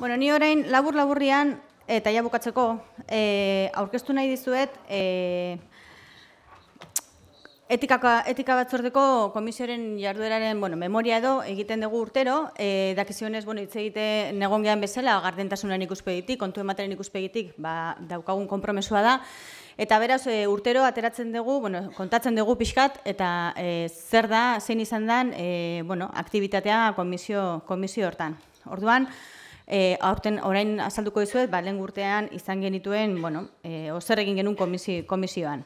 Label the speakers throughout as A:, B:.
A: Bueno, ni orain labur-laburrian, eta ja bukatzeko, e, aurkeztu nahi dizuet, e, etikaka, etika batzordeko komisioaren jardueraren bueno, memoria edo egiten dugu urtero, e, dakizionez, bueno, hitz egite negongean bezala, gardentasunan ikuspegitik, kontu ematen ikuspegitik, ba, daukagun kompromesua da, Eta beraz, e, urtero ateratzen dugu, bueno, kontatzen dugu pixkat, eta e, zer da, zein izan den, e, bueno, aktivitatea komisio, komisio hortan. Orduan, e, aurten orain azalduko dizuet, ba, lehen urtean izan genituen, bueno, e, ozer egin genuen komisio, komisioan.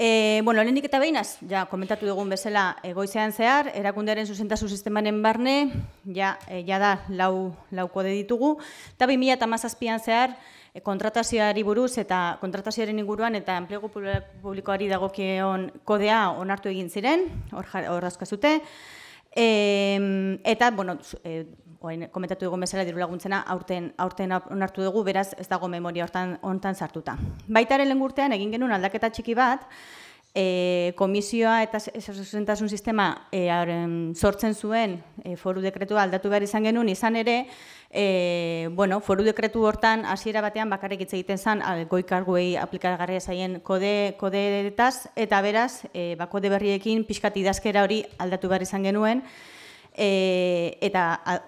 A: E, bueno, lehenik eta behinaz, ja, komentatu dugun bezala egoizean zehar, erakundearen zuzentazu sistemaren barne, ja, e, ja da, lau, lauko ditugu, eta 2000 eta mazazpian zehar, e, kontratazioari buruz eta kontratazioaren inguruan eta enplegu publikoari dagokion kodea onartu egin ziren, hor zute. E, eta, bueno, e, oain, komentatu dugu bezala diru laguntzena aurten, aurten onartu dugu, beraz ez dago memoria hortan hontan sartuta. Baitaren lengurtean egin genuen aldaketa txiki bat, e, komisioa eta esasentasun sistema e, sortzen zuen e, foru dekretua aldatu behar izan genuen, izan ere, e, bueno, foru dekretu hortan hasiera batean bakarrik hitz egiten zen goikarguei aplikagarria zaien kode, kode detaz, eta beraz, e, ba, kode berriekin pixkat idazkera hori aldatu behar izan genuen, E, eta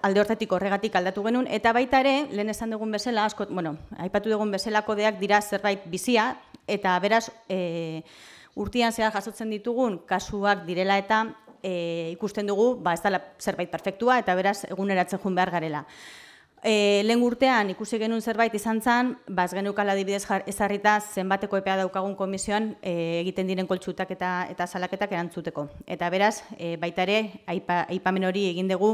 A: alde hortatik horregatik aldatu genuen, eta baita ere, lehen esan dugun bezala, asko, bueno, aipatu dugun bezala kodeak dira zerbait bizia, eta beraz, e, urtean zehar jasotzen ditugun kasuak direla eta e, ikusten dugu ba ez dela zerbait perfektua eta beraz eguneratzen joan behar garela. E, lehen urtean ikusi genuen zerbait izan zen, baz genukala adibidez ezarrita zenbateko epea daukagun komisioan e, egiten diren koltsutak eta eta salaketak erantzuteko. Eta beraz, e, baita ere, aipa, aipamen hori egin dugu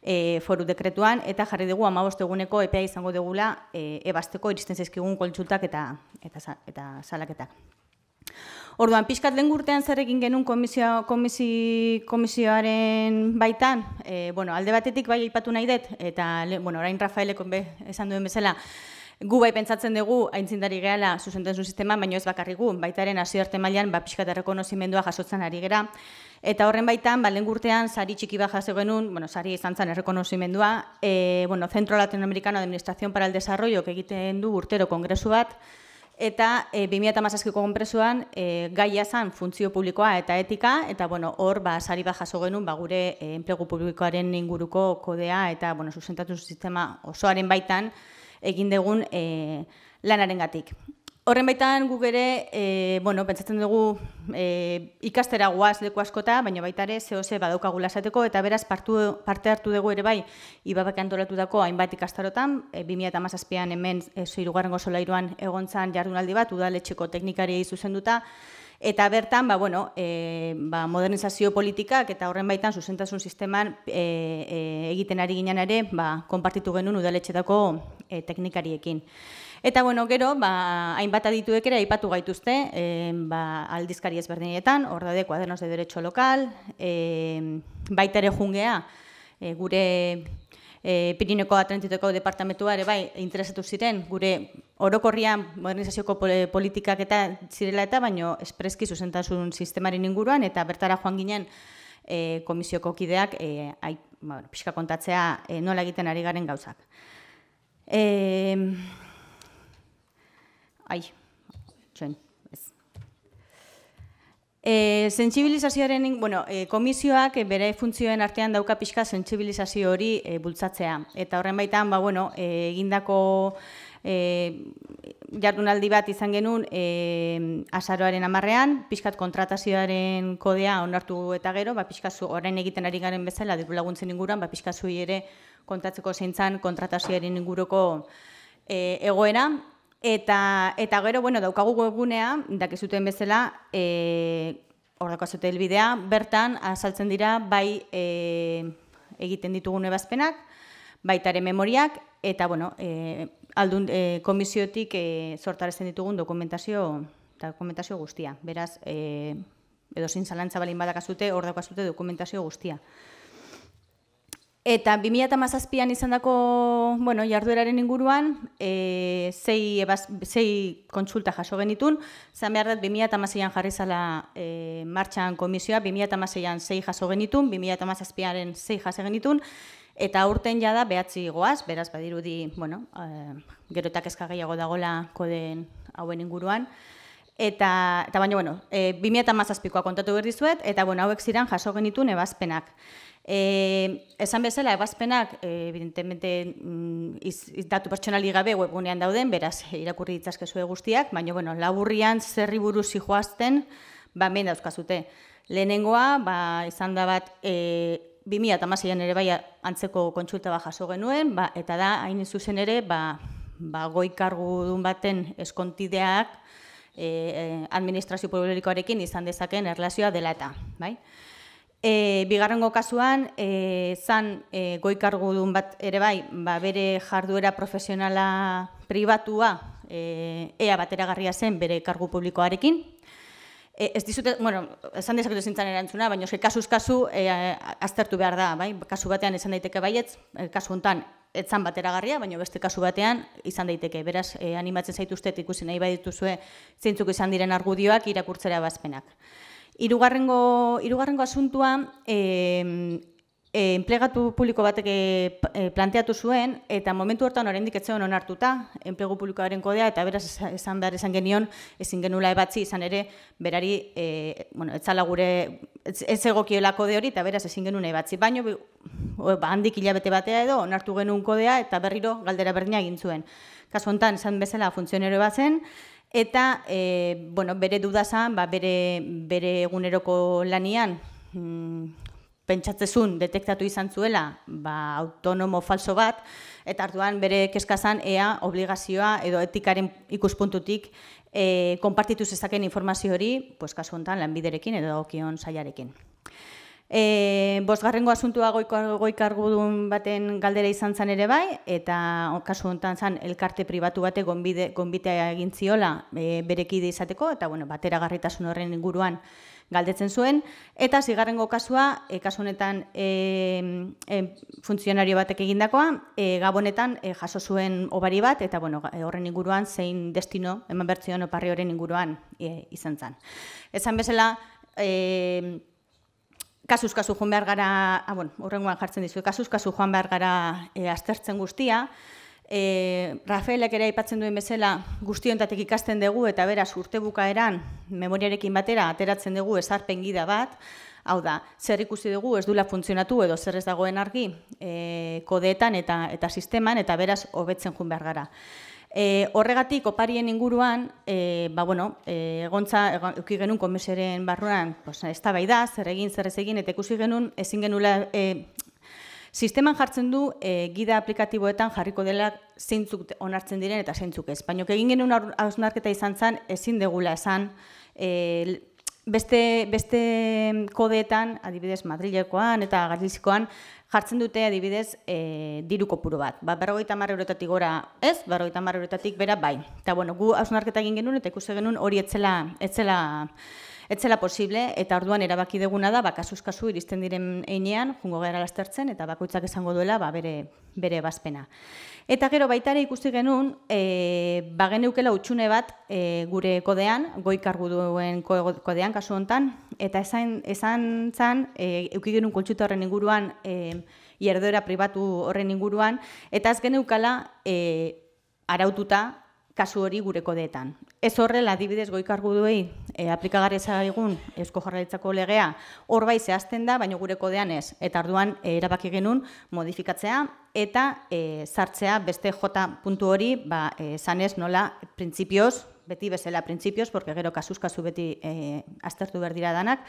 A: e, foru dekretuan, eta jarri dugu amabost eguneko epea izango dugula e, ebasteko iristen zaizkigun koltsutak eta, eta, eta salaketak. Orduan, pixkat lehen gurtean zer egin genuen komisio, komisi, komisioaren baitan, e, bueno, alde batetik bai aipatu nahi dut, eta bueno, orain Rafaeleko be, esan duen bezala, gu bai pentsatzen dugu aintzindari gehala zuzenten zu sistema, baina ez bakarri gu, baitaren hasi arte mailan ba, pixkat errekonozimendua jasotzen ari gera, Eta horren baitan, ba, lehen gurtean, sari txiki baja genuen, bueno, sari izan zen errekonozimendua, e, bueno, Centro Latinoamericano de Administración para el Desarrollo, egiten du urtero kongresu bat, eta e, 2008ko konpresuan e, gaia zan funtzio publikoa eta etika, eta bueno, hor ba, sari bat jaso genuen ba, gure e, enplegu publikoaren inguruko kodea eta bueno, susentatu sistema osoaren baitan egin dugun e, lanaren gatik. Horren baitan guk ere, e, bueno, pentsatzen dugu e, ikastera guaz leku askota, baina baita ere zehose badaukagula esateko, eta beraz partu, parte hartu dugu ere bai, ibabak antolatu dako hainbat ikastarotan, e, 2008an hemen e, zoirugarren solairuan egon zan jardunaldi bat, udaletxeko teknikari zuzenduta, Eta bertan, ba, bueno, e, ba, modernizazio politikak eta horren baitan zuzentasun sisteman e, e, egiten ari ginen ere, ba, konpartitu genuen udaletxetako e, teknikariekin. Eta bueno, gero, ba, hainbat adituek ere aipatu gaituzte, e, ba, aldizkari ezberdinetan, hor daude kuadernos de derecho lokal, e, baita ere jungea, e, gure e, Pirineko Atlantiteko departamentua ere bai interesatu ziren, gure orokorrian modernizazioko politikak eta zirela eta baino espreski zuzentasun sistemaren inguruan, eta bertara joan ginen e, komisioko kideak e, ai, ba, pixka kontatzea e, nola egiten ari garen gauzak. E, ai, txoen, ez. E, sentsibilizazioaren, bueno, e, komisioak e, bere funtzioen artean dauka pixka sentsibilizazio hori e, bultzatzea. Eta horren baitan, ba, bueno, e, egindako e, jardunaldi bat izan genuen e, azaroaren amarrean, pixkat kontratazioaren kodea onartu eta gero, ba, pixkazu orain egiten ari garen bezala, diru laguntzen inguruan, ba, pixkazu ere kontatzeko zeintzan kontratazioaren inguruko e, egoera, Eta, eta gero, bueno, daukagu webgunea, dakizuten bezala, e, hor zute helbidea, bertan azaltzen dira bai e, egiten ditugun ebazpenak, baitare memoriak, eta bueno, e, aldun e, komisiotik e, sortarezen ditugun dokumentazio, dokumentazio guztia. Beraz, e, edo zalantza balin badakazute, hor daukazute dokumentazio guztia. Eta 2008an izan dako bueno, jardueraren inguruan, e, zei, ebaz, zei kontsulta jaso genitun, zan behar dut 2008an jarri zala e, martxan komisioa, 2008an zei jaso genitun, 2008an zei jaso genitun, Eta urten jada behatzi goaz, beraz badirudi, bueno, e, gero eta kezka gehiago dagola kodeen hauen inguruan. Eta, eta baina, bueno, e, 2008 kontatu behar dizuet, eta bueno, hauek ziren jaso genitu nebazpenak. E, esan bezala, ebazpenak, e, evidentemente, mm, iz, datu pertsonali gabe webgunean dauden, beraz, irakurri ditzazkezue guztiak, baina, bueno, laburrian zerri buruz joazten, ba, men dauzkazute. Lehenengoa, ba, izan da bat, e, 2008an ere bai antzeko kontsulta ba jaso genuen, ba, eta da, hain zuzen ere, ba, ba, goi kargu dun baten eskontideak e, administrazio publikoarekin izan dezaken erlazioa dela eta, bai? E, bigarrengo kasuan, e, zan e, goikargudun bat ere bai, ba, bere jarduera profesionala pribatua e, ea bateragarria zen bere kargu publikoarekin. E, ez dizute, bueno, esan dezaketu zintzen erantzuna, baina oske, kasuz kasu e, aztertu behar da, bai? kasu batean izan daiteke baietz, e, kasu hontan etzan bateragarria, baina beste kasu batean izan daiteke. Beraz, e, animatzen zaituztet ikusi nahi badituzue zeintzuk izan diren argudioak irakurtzera bazpenak. Hirugarrengo hirugarrengo asuntua eh e, enplegatu publiko batek e, planteatu zuen eta momentu hortan oraindik ez zegoen onartuta enplegu publikoaren kodea eta beraz esan behar esan genion ezin genula ebatzi izan ere berari e, bueno etzala gure ez egokiela kode hori eta beraz ezin genuen ebatzi. Baino ba handik hilabete batea edo onartu genuen kodea eta berriro galdera berdina egin zuen. Kasu hontan esan bezala funtzionero bat zen Eta, e, bueno, bere dudazan, ba, bere, bere eguneroko lanian, mm, pentsatzezun detektatu izan zuela, ba, autonomo falso bat, eta arduan bere keskazan ea obligazioa edo etikaren ikuspuntutik e, konpartitu zezaken informazio hori, pues, kasu honetan, lanbiderekin edo okion saiarekin. E, bosgarrengo asuntua goikargudun baten galdera izan zen ere bai, eta kasu honetan zen elkarte pribatu bate gonbitea egin ziola e, berekide izateko, eta bueno, batera garritasun horren inguruan galdetzen zuen, eta zigarrengo kasua, e, kasu honetan e, e, funtzionario batek egindakoa, e, gabonetan e, jaso zuen obari bat, eta bueno, horren inguruan zein destino, eman bertzion oparri horren inguruan e, izan zen. Ezan bezala, e, kasuz kasu joan behar gara, ah, bueno, horrengoan jartzen dizu, kasuz kasu joan behar gara e, aztertzen guztia, e, Rafaelek ere aipatzen duen bezala guztiontatik ikasten dugu eta beraz urte bukaeran memoriarekin batera ateratzen dugu ezarpen gida bat, hau da, zer ikusi dugu ez dula funtzionatu edo zer ez dagoen argi e, kodeetan eta, eta sisteman eta beraz hobetzen joan behar gara. E, horregatik, oparien inguruan, e, ba, bueno, e, egontza, euki genuen komiseren barruan, pues, ez da bai da, zer egin, zer ez egin, eta ikusi genuen, ezin genula, e, sisteman jartzen du, e, gida aplikatiboetan jarriko dela zeintzuk onartzen diren eta zeintzuk ez. Baina, egin genuen hausnarketa izan zen, ezin degula esan, e, beste, beste kodeetan, adibidez, Madrilekoan eta Galizikoan, jartzen dute adibidez e, diru kopuru bat. Ba, berrogeita marra eurotatik gora ez, berrogeita marra eurotatik bera bai. Eta bueno, gu hausnarketa egin genuen eta ikusi genuen hori etzela, etzela, etzela posible, eta orduan erabaki deguna da, ba, kasuz kasu iristen diren einean, jungo gara lastertzen, eta bakoitzak esango duela, ba, bere, bere bazpena. Eta gero baitare ikusi genuen, e, bageneukela utxune bat e, gure kodean, goi kargu duen kodean kasu hontan, eta esan, esan zan, e, euki genuen kontsuta horren inguruan, e, ierdora pribatu horren inguruan, eta ez geneukala e, araututa kasu hori gure kodeetan. Ez horrela, adibidez, goikargu duei, e, aplikagarri egun Eusko Jarraitzako legea, hor bai zehazten da, baina gure kodean ez. Eta arduan, e, erabaki genuen modifikatzea, eta e, sartzea beste J puntu hori, ba, e, zanez nola, printzipioz, beti bezala printzipioz, porque gero kasuz kasu beti e, aztertu behar dira danak,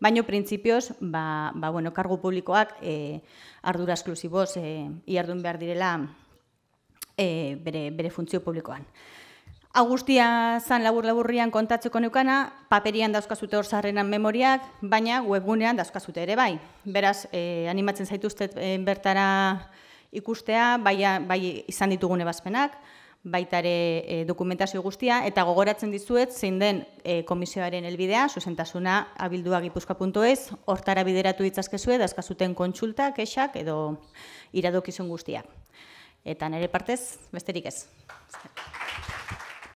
A: baino printzipioz, ba, ba, bueno, kargu publikoak e, ardura esklusiboz e, iardun behar direla e, bere, bere funtzio publikoan. Augustia zan labur-laburrian kontatzeko neukana, paperian dauzkazute hor zarrenan memoriak, baina webgunean dauzkazute ere bai. Beraz, e, animatzen zaituztet e, bertara ikustea, bai, bai izan ditugune bazpenak, baita ere e, dokumentazio guztia, eta gogoratzen dizuet zein den e, komisioaren helbidea, zuzentasuna abildua gipuzka.ez, hortara bideratu ditzazkezue, dazkazuten kontsulta, kexak edo iradokizun guztiak. Eta nire partez, besterik ez.